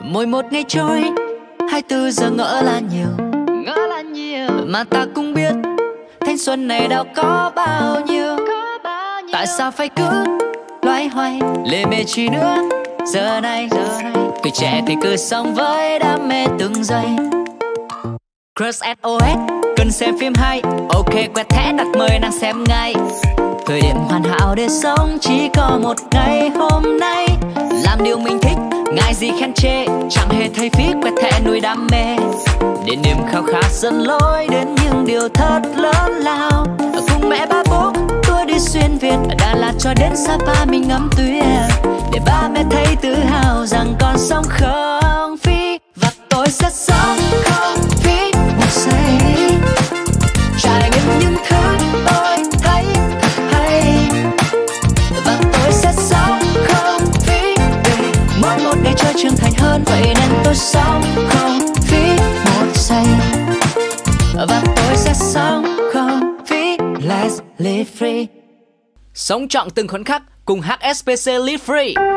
mỗi một ngày trôi hai tư giờ ngỡ là nhiều. Ngỡ là nhiều. Mà ta cũng biết thanh xuân này đâu có bao nhiêu. Tại sao phải cứ loay hoay lê mê chi nữa? Giờ này giờ này tuổi trẻ thì cứ sống với đam mê từng giây. Crush SOS cần xem phim hay. Ok quẹt thẻ đặt mời nàng xem ngay. Thời điểm hoàn hảo để sống chỉ có một ngày hôm ngại gì khen chê, chẳng hề thấy phí quẹt thẻ nuôi đam mê. Để niềm khao khát dẫn lối đến những điều thật lớn lao. Cùng mẹ ba bố, tôi đi xuyên việt, ở đà lạt cho đến sapa mình ngắm tuyết. Để ba mẹ thấy tự hào rằng con sống không phí, và tôi sẽ sống không phí. Một giây. Hơn, vậy nên tôi sống không phí một giây. Và tôi sẽ sống không phí, let's live free. Sống trọn từng khoảnh khắc cùng HSBC Live Free.